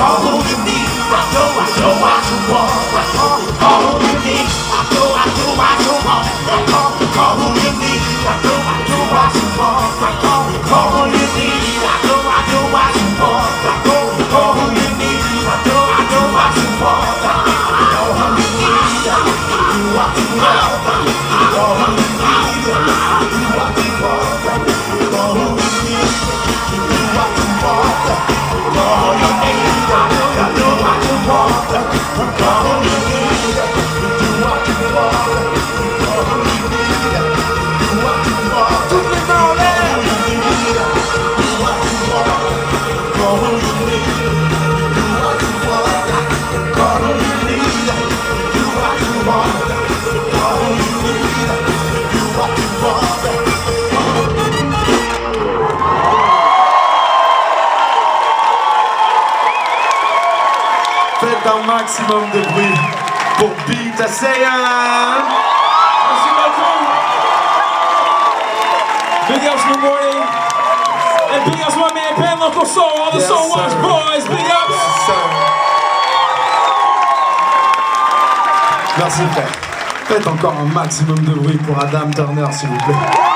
who you need. I know, I know what you want. I call, who you need. I know, I know what you want. I call, who you need. I know, I know what you want. I call, who you need. I know, I know what you want. I call, need. I know, I know want. I. I do want. I need. I want. Faites un maximum de bruit pour Beat Asayan. Merci beaucoup. Big ups the morning. And big ups my man Pan Local Soul, all the Yes, Soul Watch boys. Big ups. Merci frère. Faites encore un maximum de bruit pour Adam Turner s'il vous plaît.